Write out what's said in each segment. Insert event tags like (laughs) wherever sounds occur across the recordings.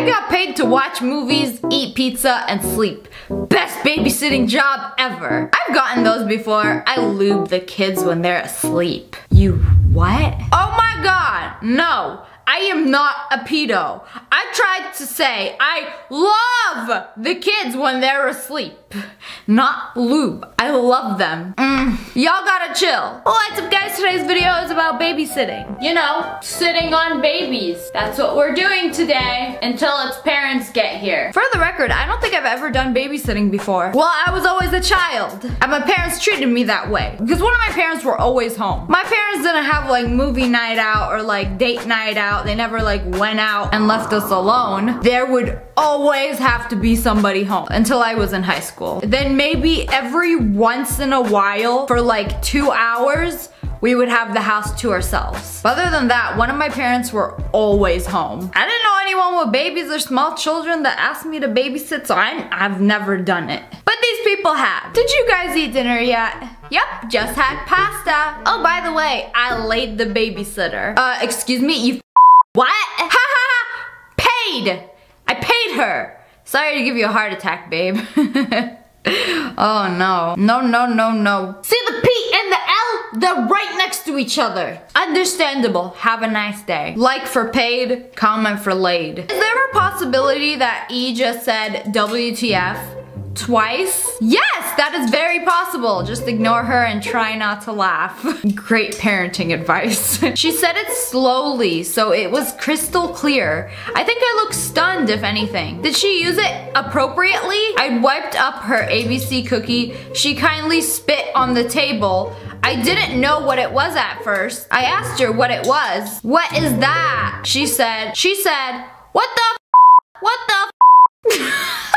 I got paid to watch movies, eat pizza, and sleep. Best babysitting job ever. I've gotten those before. I lube the kids when they're asleep. You what? Oh my god, no. I am not a pedo. I tried to say I love the kids when they're asleep. Not lube. I love them. Mm. Y'all gotta chill. What's up guys? Today's video is about babysitting. You know, sitting on babies. That's what we're doing today until its parents get here. For the record, I don't think I've ever done babysitting before. Well, I was always a child. And my parents treated me that way. Because one of my parents were always home. My parents didn't have like movie night out or like date night out out. They never like went out and left us alone. There would always have to be somebody home until I was in high school. Then maybe every once in a while for like two hours, we would have the house to ourselves. Other than that, one of my parents were always home. I didn't know anyone with babies or small children that asked me to babysit, so I, I've never done it. But these people have. Did you guys eat dinner yet? Yep, just had pasta. Oh, by the way, I laid the babysitter. Uh, excuse me, you (laughs) what? (laughs) Ha ha ha! Paid! I paid her! Sorry to give you a heart attack, babe. (laughs) oh no. No, no, no, no. See the P and the L? They're right next to each other. Understandable. Have a nice day. Like for paid, comment for laid. Is there a possibility that E just said WTF? Twice? Yes, that is very possible. Just ignore her and try not to laugh. (laughs) Great parenting advice. (laughs) she said it slowly, so it was crystal clear. I think I look stunned, if anything. Did she use it appropriately? I wiped up her ABC cookie. She kindly spit on the table. I didn't know what it was at first. I asked her what it was. What is that? She said, she said, what the What the (laughs)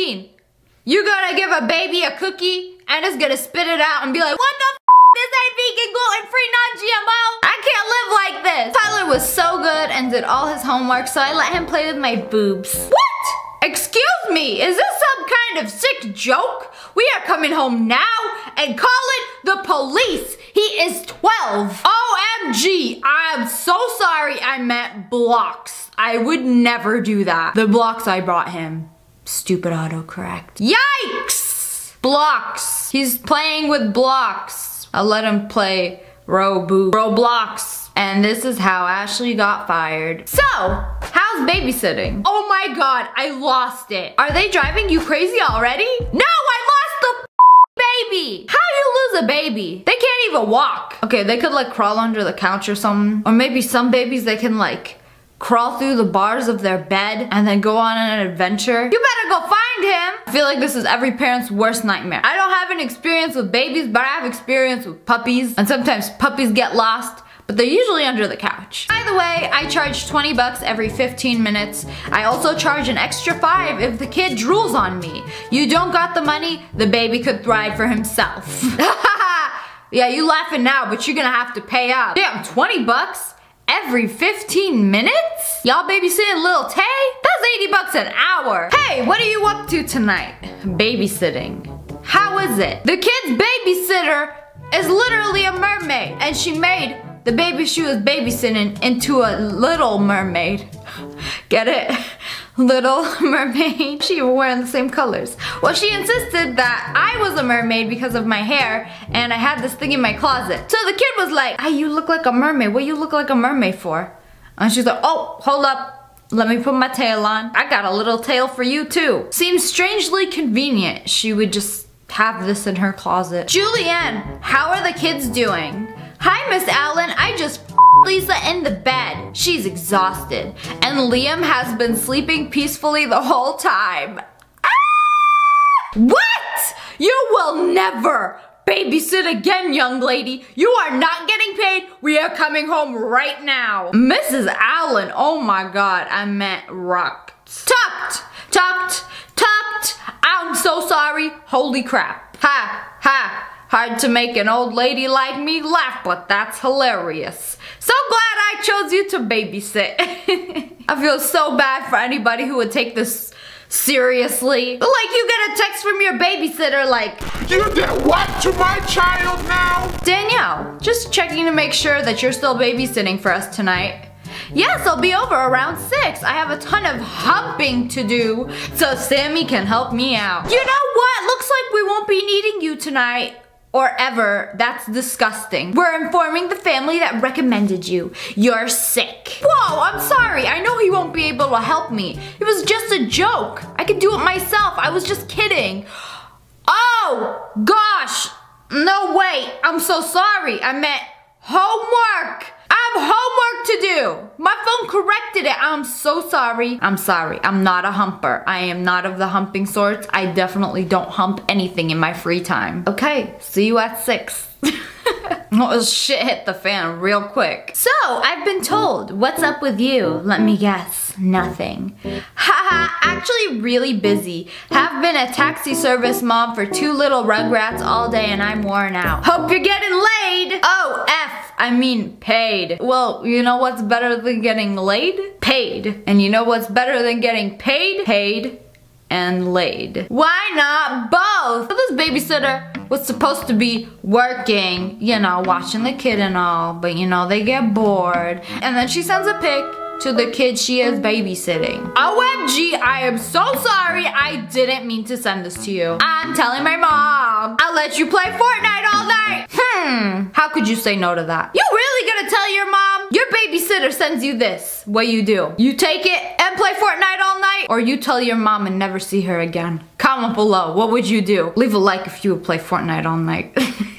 2018. You gonna give a baby a cookie and it's gonna spit it out and be like, what the this ain't vegan, gluten-free, non-GMO. I can't live like this. Tyler was so good and did all his homework, so I let him play with my boobs. What? Excuse me, is this some kind of sick joke? We are coming home now and calling the police. He is 12. OMG, I'm so sorry I meant blocks. I would never do that. The blocks I brought him. Stupid autocorrect. Yikes! Blocks. He's playing with blocks. I'll let him play Robo Roblox. And this is how Ashley got fired. So, how's babysitting? Oh my god, I lost it. Are they driving you crazy already? No, I lost the baby. How you lose a baby? They can't even walk. Okay, they could like crawl under the couch or something. Or maybe some babies they can like crawl through the bars of their bed and then go on an adventure. You better go find him. I feel like this is every parent's worst nightmare. I don't have an experience with babies, but I have experience with puppies. And sometimes puppies get lost but they're usually under the couch. By the way, I charge 20 bucks every 15 minutes. I also charge an extra five if the kid drools on me. You don't got the money, the baby could thrive for himself. (laughs) yeah, you laughing now, but you're gonna have to pay up. Damn, 20 bucks? Every 15 minutes? Y'all babysitting little Tay? That's 80 bucks an hour. Hey, what are you up to tonight? Babysitting. How is it? The kid's babysitter is literally a mermaid and she made the baby she was babysitting into a little mermaid. (laughs) Get it? Little (laughs) Mermaid. She were wearing the same colors. Well, she insisted that I was a mermaid because of my hair and I had this thing in my closet. So the kid was like, hey, you look like a mermaid. What you look like a mermaid for? And she's like, oh, hold up. Let me put my tail on. I got a little tail for you too. Seems strangely convenient. She would just have this in her closet. Julianne, how are the kids doing? Hi, Miss Allen. I just Lisa in the bed. She's exhausted. And Liam has been sleeping peacefully the whole time. Ah! What? You will never babysit again, young lady. You are not getting paid. We are coming home right now. Mrs. Allen, oh my God, I meant rocked. Tucked, tucked, tucked. I'm so sorry. Holy crap. Ha, ha. Hard to make an old lady like me laugh, but that's hilarious. So glad I chose you to babysit. (laughs) I feel so bad for anybody who would take this seriously. Like you get a text from your babysitter like, You did what to my child now? Danielle, just checking to make sure that you're still babysitting for us tonight. Yes, I'll be over around 6. I have a ton of humping to do, so Sammy can help me out. You know what? Looks like we won't be needing you tonight or ever. That's disgusting. We're informing the family that recommended you. You're sick. Whoa, I'm sorry. I know he won't be able to help me. It was just a joke. I could do it myself. I was just kidding. Oh, gosh. No, wait. I'm so sorry. I meant homework. I have homework to do. My phone corrected it. I'm so sorry. I'm sorry. I'm not a humper. I am not of the humping sorts. I definitely don't hump anything in my free time. Okay, see you at six. (laughs) Oh, shit hit the fan real quick. So, I've been told, what's up with you? Let me guess, nothing. Haha, actually really busy. Have been a taxi service mom for two little rugrats all day and I'm worn out. Hope you're getting laid. Oh, F, I mean paid. Well, you know what's better than getting laid? Paid. And you know what's better than getting paid? Paid and laid. Why not both? So this babysitter was supposed to be working, you know, watching the kid and all, but you know, they get bored. And then she sends a pic to the kid she is babysitting. OMG, I am so sorry. I didn't mean to send this to you. I'm telling my mom. I'll let you play Fortnite all night. Hmm, how could you say no to that? You really gonna tell your mom? Your babysitter sends you this. What you do? You take it and play Fortnite all night? Or you tell your mom and never see her again? Comment below, what would you do? Leave a like if you would play Fortnite all night. (laughs)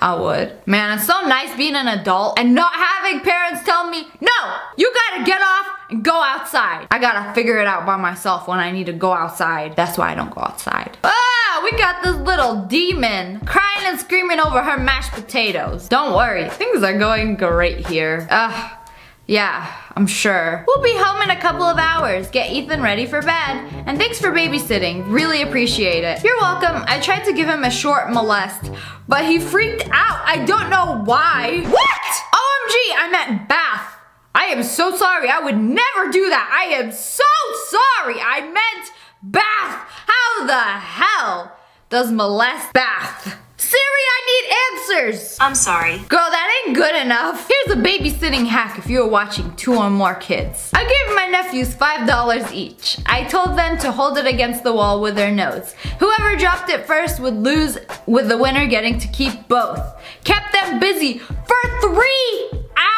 I would. Man, it's so nice being an adult and not having parents tell me, no, you gotta get off and go outside. I gotta figure it out by myself when I need to go outside. That's why I don't go outside. Ah, we got this little demon crying and screaming over her mashed potatoes. Don't worry, things are going great here. Ugh. Yeah, I'm sure. We'll be home in a couple of hours. Get Ethan ready for bed. And thanks for babysitting. Really appreciate it. You're welcome. I tried to give him a short molest, but he freaked out. I don't know why. What? OMG, I meant bath. I am so sorry. I would never do that. I am so sorry. I meant bath. How the hell does molest bath? Siri, I need answers. I'm sorry. Girl, that ain't good enough. Here's a babysitting hack if you're watching two or more kids. I gave my nephews $5 each. I told them to hold it against the wall with their nose. Whoever dropped it first would lose, with the winner getting to keep both. Kept them busy for three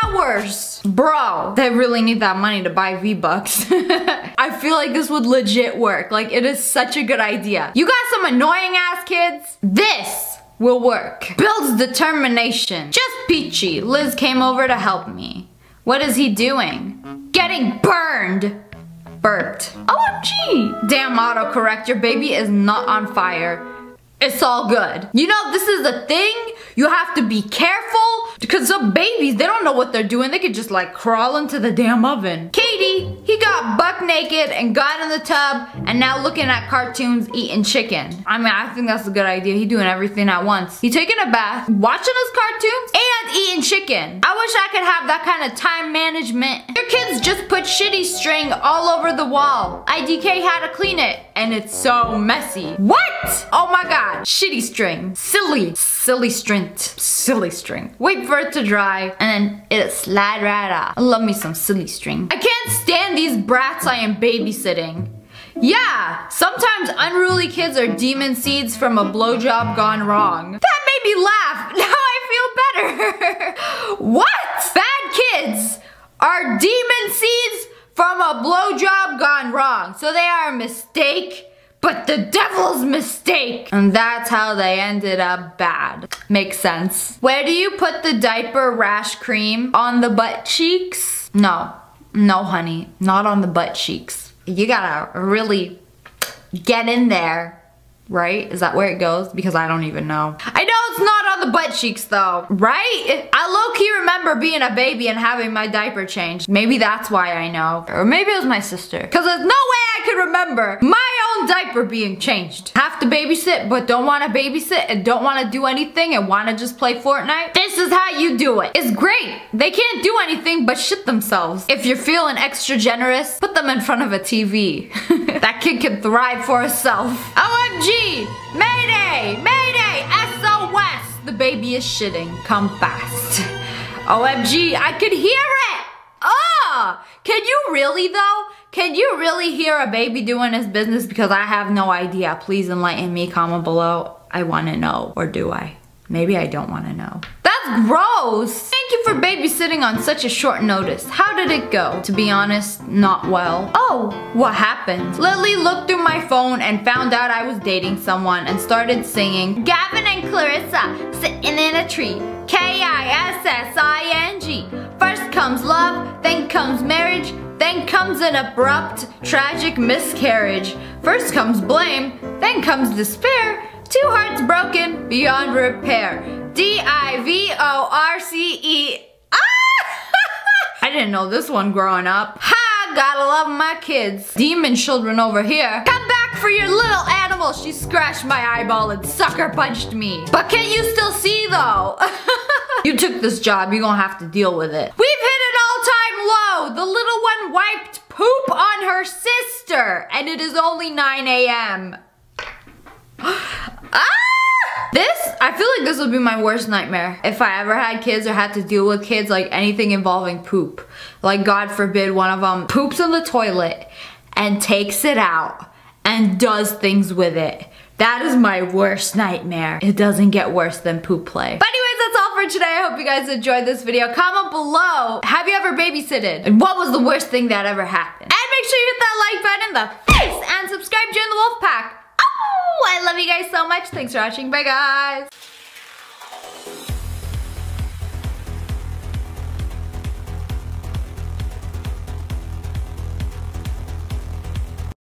hours. Bro, they really need that money to buy V-Bucks. (laughs) I feel like this would legit work. Like, it is such a good idea. You got some annoying ass kids? This will work. Builds determination. Just peachy. Liz came over to help me. What is he doing? Getting burned. Burped. OMG. Damn autocorrect, your baby is not on fire. It's all good. You know, this is a thing. You have to be careful because some babies, they don't know what they're doing. They could just like crawl into the damn oven. Katie, he got buck naked and got in the tub and now looking at cartoons eating chicken. I mean, I think that's a good idea. He doing everything at once. He taking a bath, watching his cartoons, and eating chicken. I wish I could have that kind of time management. Your kids just put shitty string all over the wall. IDK had to clean it and it's so messy. What? Oh my god. Shitty string. Silly. Silly string. Silly string. Wait for it to dry and then it'll slide right off. I love me some silly string. I can't stand these brats I am babysitting. Yeah, sometimes unruly kids are demon seeds from a blowjob gone wrong. That made me laugh. (laughs) Now I feel better. (laughs) what? Bad kids are demon seeds from a blowjob gone wrong. So they are a mistake but the devil's mistake. And that's how they ended up bad. Makes sense. Where do you put the diaper rash cream? On the butt cheeks? No, no honey, not on the butt cheeks. You gotta really get in there, right? Is that where it goes? Because I don't even know. I know it's not on the butt cheeks though, right? I low-key remember being a baby and having my diaper changed. Maybe that's why I know. Or maybe it was my sister. Cause there's no way I could remember my own diaper being changed. Have to babysit, but don't wanna babysit and don't wanna do anything and wanna just play Fortnite. This is how you do it. It's great. They can't do anything but shit themselves. If you're feeling extra generous, put them in front of a TV. (laughs) that kid can thrive for herself. OMG! Mayday! Mayday! The baby is shitting. Come fast. OMG, I could hear it! Oh! Can you really though? Can you really hear a baby doing his business? Because I have no idea. Please enlighten me, comment below. I wanna know, or do I? Maybe I don't wanna know. That's gross! Thank you for babysitting on such a short notice. How did it go? To be honest, not well. Oh, what happened? Lily looked through my phone and found out I was dating someone and started singing Gavin and Clarissa sitting in a tree. K-I-S-S-I-N-G. First comes love, then comes marriage, then comes an abrupt, tragic miscarriage. First comes blame, then comes despair, two hearts broken beyond repair. D-I-V-O-R-C-E. Ah! (laughs) I didn't know this one growing up. Ha! Gotta love my kids. Demon children over here. Come back for your little animal. She scratched my eyeball and sucker punched me. But can you still see though? (laughs) you took this job, you're gonna have to deal with it. We've hit an all-time low. The little one wiped poop on her sister and it is only 9 a.m. (gasps) (gasps) ah! This, I feel like this would be my worst nightmare. If I ever had kids or had to deal with kids, like anything involving poop. Like God forbid one of them poops in the toilet and takes it out and does things with it. That is my worst nightmare. It doesn't get worse than poop play. But anyways, that's all for today. I hope you guys enjoyed this video. Comment below, have you ever babysitted? And what was the worst thing that ever happened? And make sure you hit that like button in the face and subscribe, join the wolf pack. I love you guys so much. Thanks for watching. Bye, guys.